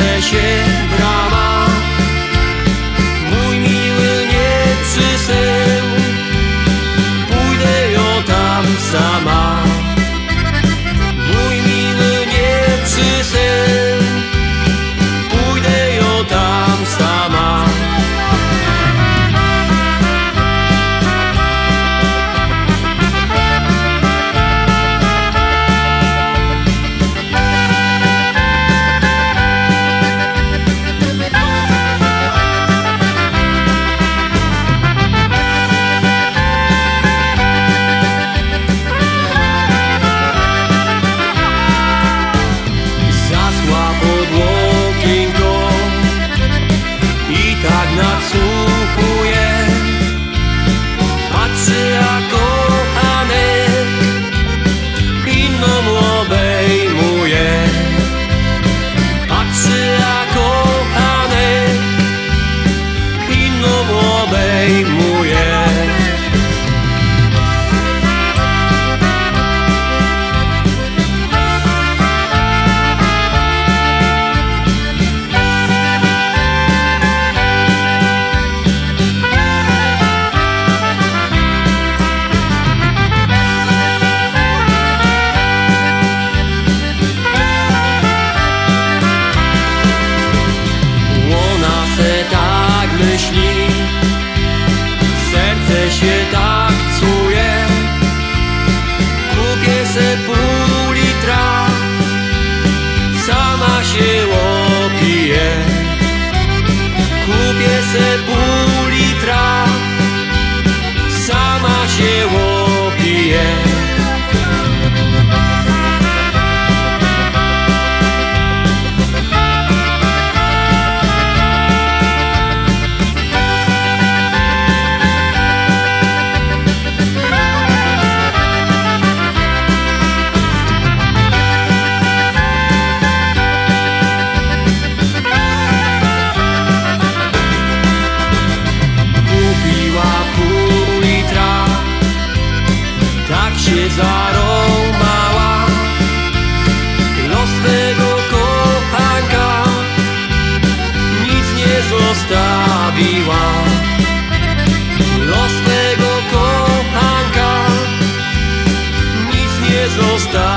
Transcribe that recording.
serce se. Nie zostawiła